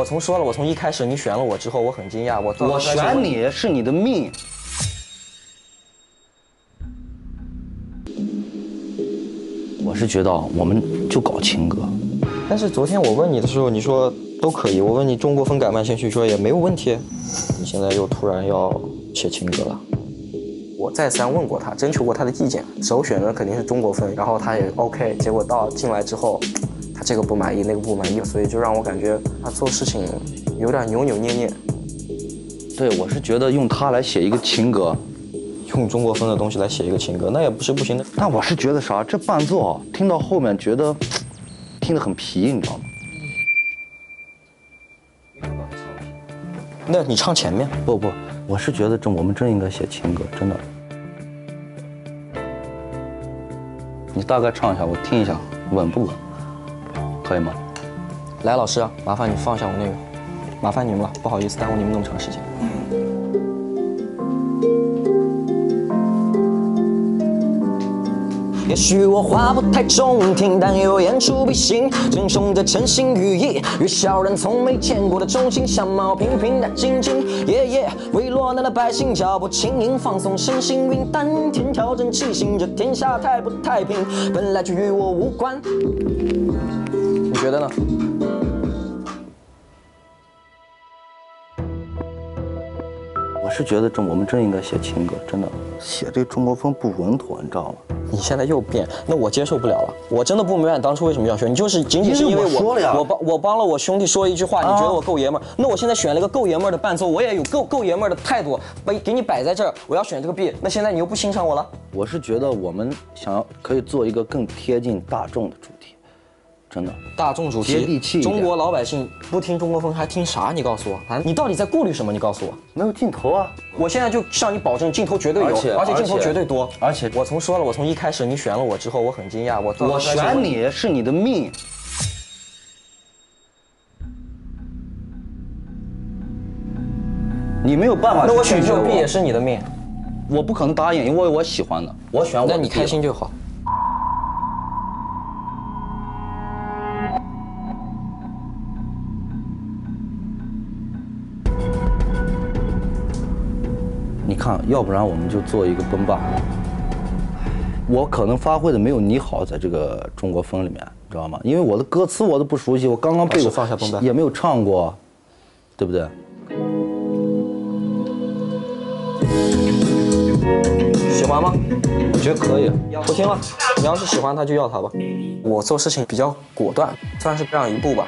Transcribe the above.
我从说了，我从一开始你选了我之后，我很惊讶，我我选，你是你的命。我是觉得我们就搞情歌，但是昨天我问你的时候，你说都可以，我问你中国风改慢先驱说也没有问题，你现在又突然要写情歌了。我再三问过他，征求过他的意见，首选的肯定是中国风，然后他也 OK，结果到进来之后，他这个不满意，那个不满意，所以就让我感觉他做事情有点扭扭捏捏。对我是觉得用它来写一个情歌，用中国风的东西来写一个情歌，那也不是不行的。但我是觉得啥，这伴奏啊，听到后面觉得听得很皮，你知道吗？那你唱前面，不不，我是觉得这我们真应该写情歌，真的。你大概唱一下，我听一下，稳不稳？可以吗？来，老师，麻烦你放下我那个，麻烦你们了，不好意思耽误你们那么长时间。也许我话不太中听，但有言出必行，郑重的诚心寓意，与小人从没见过的忠心相貌，平平淡静静。夜夜为落难的百姓脚步轻盈，放松身心云丹田，调整气息，这天下太不太平，本来就与我无关。你觉得呢？我是觉得这我们真应该写情歌，真的写这中国风不稳妥，你知道吗？你现在又变，那我接受不了了。我真的不明白你当初为什么要选，你就是仅仅是因为我我说了呀我帮我帮了我兄弟说一句话，你觉得我够爷们儿？那我现在选了一个够爷们儿的伴奏，我也有够够爷们儿的态度，把给你摆在这儿，我要选这个 B，那现在你又不欣赏我了？我是觉得我们想要可以做一个更贴近大众的主题，真的。大众主题，接地气中国老百姓不听中国风还听啥？你告诉我啊，你到底在顾虑什么？你告诉我。没有镜头啊，我现在就向你保证，镜头绝对有，而且镜头绝对多。而且我从说了，我从一开始你选了我之后，我很惊讶，我我选你是你的命。你没有办法，那我选这个 B 也是你的命，我不可能答应，因为我喜欢的，我选我的那你开心就好。你看，要不然我们就做一个奔吧。我可能发挥的没有你好，在这个中国风里面，知道吗？因为我的歌词我都不熟悉，我刚刚背过，放下也没有唱过，对不对？喜欢吗？我觉得可以。不听了，你要是喜欢他就要他吧。我做事情比较果断，算是这样一步吧。